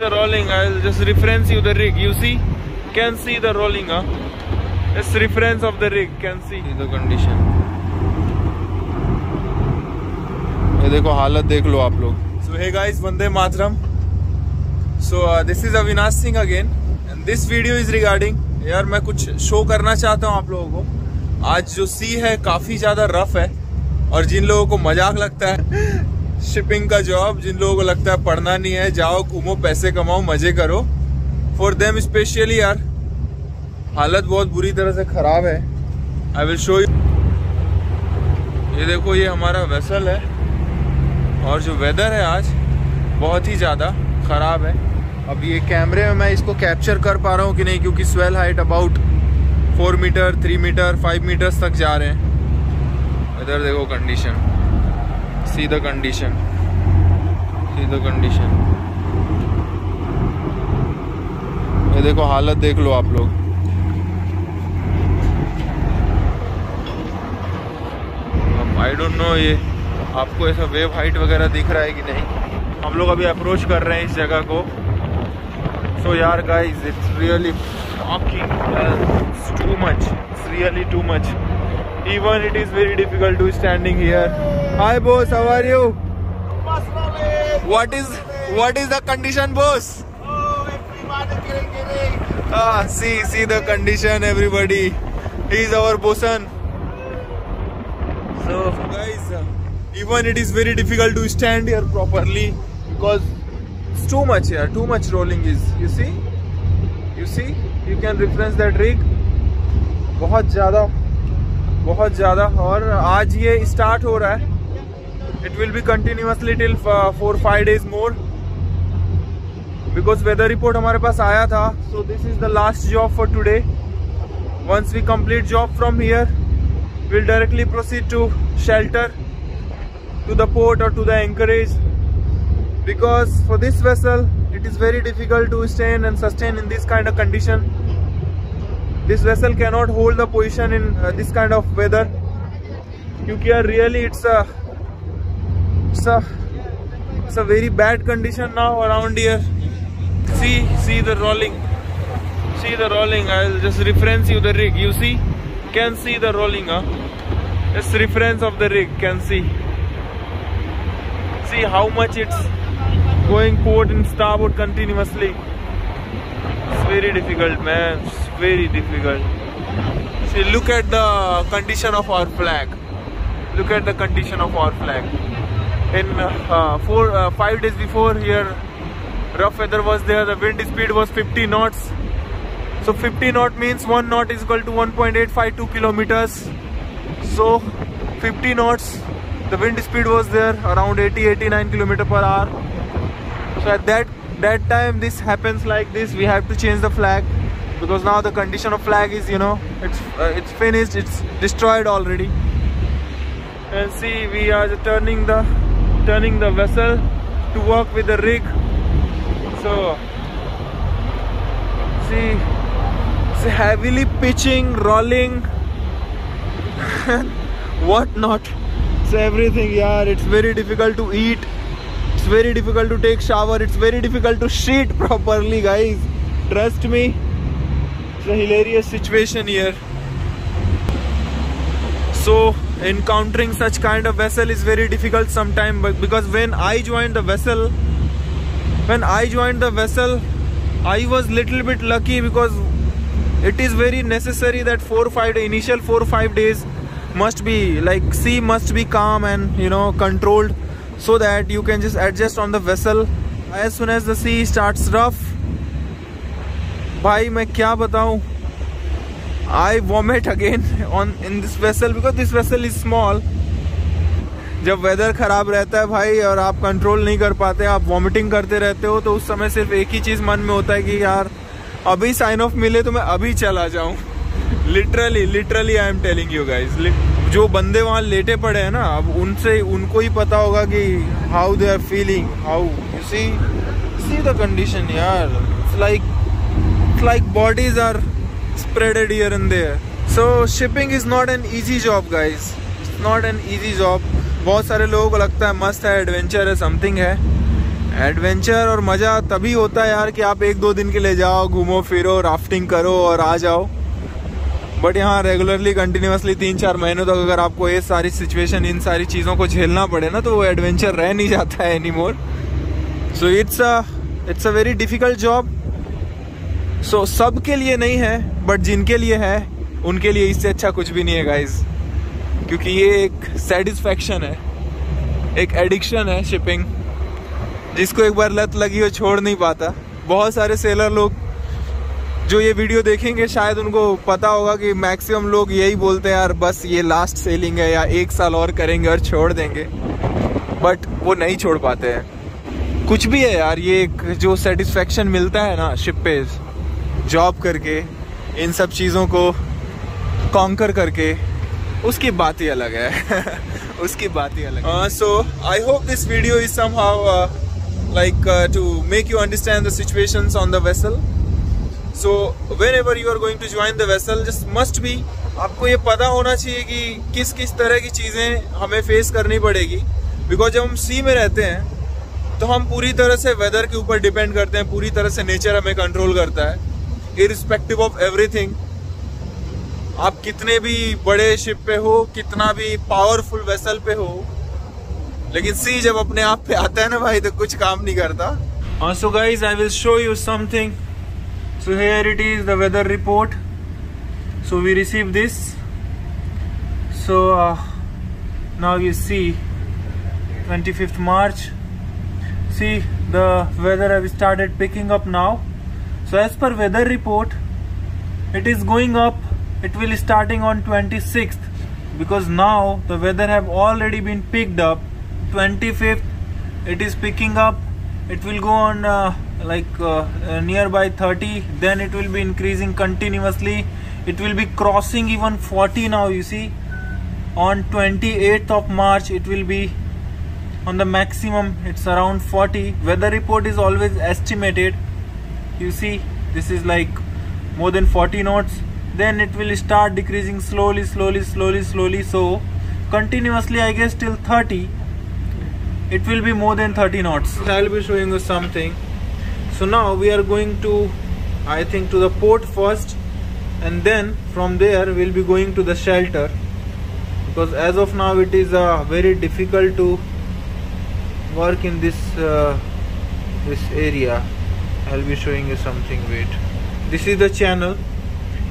the rolling i'll just reference you the rig you see can see the rolling huh it's reference of the rig can see the condition ये देखो हालत देख लो आप लोग so hey guys Vande Mataram so this is Avinash Singh again and this video is regarding यार मैं कुछ शो करना चाहता हूँ आप लोगों को आज जो सी है काफ़ी ज़्यादा रफ है और जिन लोगों को मज़ाक लगता है शिपिंग का जॉब जिन लोगों को लगता है पढ़ना नहीं है, जाओ, घूमो, पैसे कमाओ, मज़े करो। फॉर देम स्पेशली यार, हालत बहुत बुरी तरह से खराब है। आई विल शो यू ये देखो, ये हमारा वेसल है। और जो वेदर है आज, बहुत ही ज़्यादा ख़राब है। अब ये कैमरे में मैं इसको कैप्चर कर पा रहा हूँ कि नहीं, क्योंकि swell height about four meter three meter five meters तक जा रहे हैं। इधर देखो condition see the condition. See the condition. ये देखो, हालत देख लो आप लोग। आई डोंट नो ये आपको ऐसा वेव हाइट वगैरह दिख रहा है कि नहीं। हम लोग अभी अप्रोच कर रहे हैं इस जगह को। सो यार guys it's really too much it's really too much even it is very difficult to standing here. Hi boss. How are you? What is what is the condition boss? Ah see see the condition everybody. He is our bosun so guys even it is very difficult to stand here properly because it's too much here. Too much rolling is you see? You see? You can reference that rig. बहुत ज़्यादा बहुत ज़्यादा और आज ये start हो रहा है। It will be continuously till four five days more because weather report हमारे पास आया था। So this is the last job for today once we complete job from here will directly proceed to shelter to the port और to the anchorage because for this vessel, it is very difficult to stand and sustain in this kind of condition this vessel cannot hold the position in uh, this kind of weather क्योंकि यार really it's a it's a it's a very bad condition now around here see see the rolling see the rolling I'll just reference you the rig you see can see the rolling huh it's reference of the rig can see see how much it's going port and starboard continuously it's very difficult man it's very difficult. See look at the condition of our flag. Look at the condition of our flag. In uh, four uh, five days before here rough weather was there the wind speed was 50 knots. So 50 knot means 1 knot is equal to 1.852 kilometers. So 50 knots the wind speed was there around 80 89 kilometer per hour. So at that that time this happens like this we have to change the flag because now the condition of flag is you know it's uh, it's finished it's destroyed already. And see we are turning the turning the vessel to work with the rig. So see it's heavily pitching rolling what not so everything yeah it's very difficult to eat. It's very difficult to take shower. It's very difficult to shit properly guys. Trust me it's a hilarious situation here. So encountering such kind of vessel is very difficult sometimes but because when i joined the vessel when i joined the vessel i was little bit lucky because it is very necessary that four five initial four five days must be like sea must be calm and you know controlled so that you can just adjust on the vessel. As soon as the sea starts rough भाई, मैं क्या बताऊँ? I vomit again on in this vessel because this vessel is small जब weather खराब रहता है भाई, और आप कंट्रोल नहीं कर पाते, आप वॉमिटिंग करते रहते हो तो उस समय सिर्फ़ एक ही चीज़ मन में होता है कि यार, अभी साइन ऑफ़ मिले तो मैं अभी चला जाऊँ। Literally literally I am telling you guys जो बंदे वहाँ लेटे पड़े हैं ना, अब उनसे, उनको ही पता होगा कि how they are feeling how you see see the condition यार। It's like like bodies are spreaded here and there. So, shipping is not an easy job, guys. It's not an easy job. बहुत सारे लोगों को लगता है मस्त है adventure है समथिंग है। एडवेंचर और मज़ा तभी होता है यार कि आप एक दो दिन के लिए जाओ, घूमो, फिरो राफ्टिंग करो और आ जाओ। बट यहाँ रेगुलरली कंटिन्यूसली तीन चार महीनों तक अगर आपको ये सारी सिचुएशन इन सारी चीज़ों को झेलना पड़े ना तो वो एडवेंचर रह नहीं जाता है any more so it's a it's a very difficult job so सब के लिए नहीं है बट जिनके लिए है, उनके लिए इससे अच्छा कुछ भी नहीं है गाइज़ क्योंकि ये एक सेटिस्फैक्शन है. एक एडिक्शन है शिपिंग जिसको एक बार लत लगी हो, छोड़ नहीं पाता. बहुत सारे सेलर लोग, जो ये वीडियो देखेंगे, शायद उनको पता होगा कि मैक्सिमम लोग यही बोलते हैं, यार, बस ये लास्ट सेलिंग है, या एक साल और करेंगे और छोड़ देंगे. बट वो नहीं छोड़ पाते हैं. कुछ भी है यार, ये एक जो सेटिस्फेक्शन मिलता है ना शिप पे जॉब करके, इन सब चीज़ों को कॉन्कर करके, उसकी बात ही अलग है। उसकी बात ही अलग so I hope this video is somehow like to make you understand the on the vessel so whenever you are going to join the vessel just must be आपको ये पता होना चाहिए कि किस किस तरह की चीज़ें हमें फेस करनी पड़ेगी। बिकॉज़ जब हम सी में रहते हैं तो हम पूरी तरह से वेदर के ऊपर डिपेंड करते हैं, पूरी तरह से नेचर हमें कंट्रोल करता है। इरिस्पेक्टिव ऑफ़ एवरीथिंग आप कितने भी बड़े शिप पे हो, कितना भी पावरफुल वेसल पे हो, लेकिन सी जब अपने आप पे आता है ना भाई तो कुछ काम नहीं करता so guys I will show you something so here it is the weather report so we receive this so now you see 25th March. See, the weather have started picking up now. So as per weather report it is going up. It will starting on 26th because now the weather have already been picked up. 25th it is picking up. It will go on uh, like uh, uh, nearby 30 then it will be increasing continuously. It will be crossing even 40 now you see. On 28th of March it will be on the maximum. It's around 40 weather report is always estimated you see this is like more than 40 knots then it will start decreasing slowly slowly slowly slowly. So continuously I guess till 30 it will be more than 30 knots I'll be showing you something. So now we are going to I think to the port first. And then from there we'll be going to the shelter. Because as of now it is uh, very difficult to work in this uh, this area I'll be showing you something wait. This is the channel.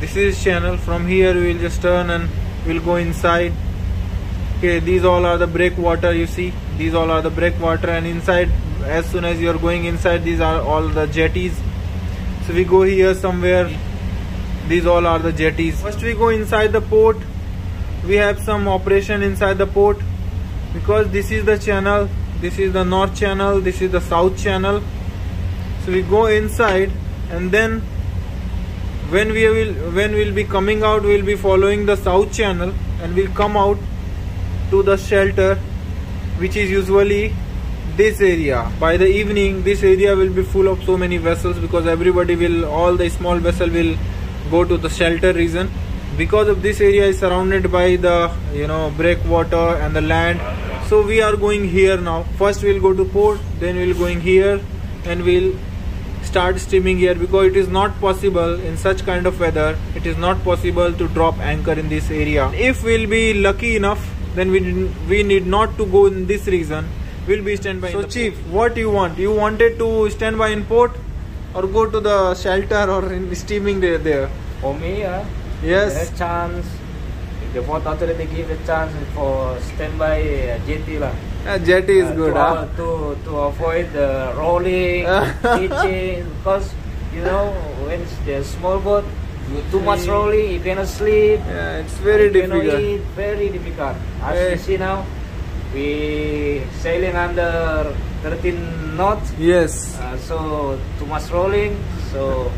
This is channel. From here we'll just turn and we'll go inside. Okay these all are the breakwater you see. These all are the breakwater and inside as soon as you're going inside these are all the jetties. So we go here somewhere. These all are the jetties. First we go inside the port. We have some operation inside the port. Because this is the channel this is the north channel this is the south channel so we go inside and then when we will when we'll be coming out we'll be following the south channel and we'll come out to the shelter which is usually this area. By the evening this area will be full of so many vessels because everybody will all the small vessel will go to the shelter region because of this area is surrounded by the you know breakwater and the land. So we are going here now. First we'll go to port then we'll going here and we'll start steaming here because it is not possible in such kind of weather it is not possible to drop anchor in this area if we'll be lucky enough then we we need not to go in this region we will be standby. So, chief, port. what you want? You wanted to stand by in port or go to the shelter or in steaming there? there? For me, uh, yes. a chance. If the port authority give a chance for standby uh, jetty lah. Uh, jetty is uh, good, to, huh? to to avoid the rolling, pitching, because you know when it's the small boat too much rolling, you cannot sleep. Yeah, it's very difficult. Eat, very difficult. As hey. you see now, we sailing under 13 knots yes uh, so too much rolling so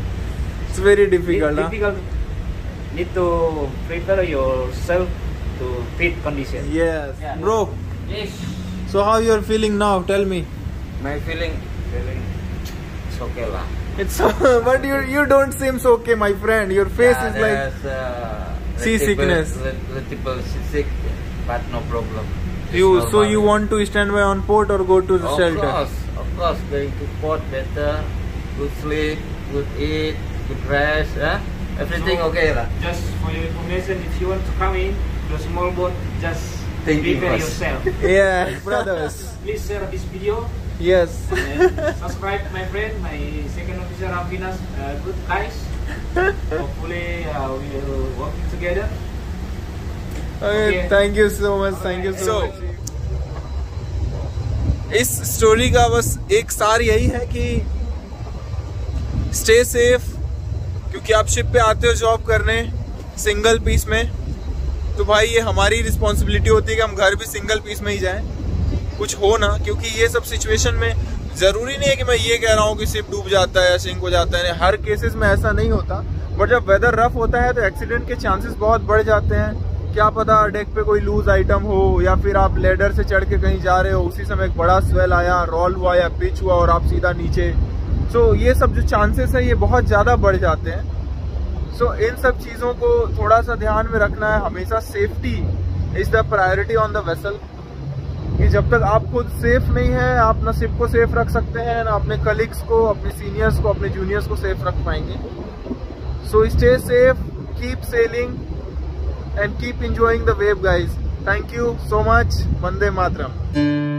it's very difficult need, difficult need to prepare yourself to fit condition yes yeah. bro yes so how you're feeling now? Tell me. My feeling feeling it's okay lah. It's but you you don't seem so okay my friend. Your face yeah, is like uh, seasickness little sick but no problem. You so you want to stand by on port or go to the of shelter? Course, of course, going to port better, good sleep, good eat, good rest, eh? everything So, okay lah. Just for your information, if you want to come in the small boat, just Thinking prepare first. yourself. Yeah, brothers. Please share this video Yes. and subscribe my friend, my second officer Rampinas. Uh, good guys. Hopefully uh, we will working together. Okay, Okay. thank you so much. Thank you so, much. इस story का बस एक सार यही है कि stay safe क्योंकि आप शिप पे आते हो जॉब करने सिंगल पीस में तो भाई ये हमारी रिस्पॉन्सिबिलिटी होती है कि हम घर भी सिंगल पीस में ही जाएँ। कुछ हो ना, क्योंकि ये सब सिचुएशन में ज़रूरी नहीं है कि मैं ये कह रहा हूँ कि शिप डूब जाता है या सिंक हो जाता है। हर केसेस में ऐसा नहीं होता। बट जब वेदर रफ होता है तो एक्सीडेंट के चांसेस बहुत बढ़ जाते हैं। क्या पता डेक पे कोई लूज आइटम हो, या फिर आप लेडर से चढ़ के कहीं जा रहे हो, उसी समय एक बड़ा स्वेल आया रोल हुआ या पिच हुआ और आप सीधा नीचे। सो ये सब जो चांसेस है, ये बहुत ज़्यादा बढ़ जाते हैं। सो so, इन सब चीज़ों को थोड़ा सा ध्यान में रखना है। हमेशा safety is the priority on the vessel कि जब तक आप खुद सेफ़ नहीं है आप ना सिप को सेफ़ रख सकते हैं ना अपने कलीग्स को अपने सीनियर्स को अपने जूनियर्स को सेफ़ रख पाएँगे। So stay safe keep sailing and keep enjoying the wave guys thank you so much Vande Mataram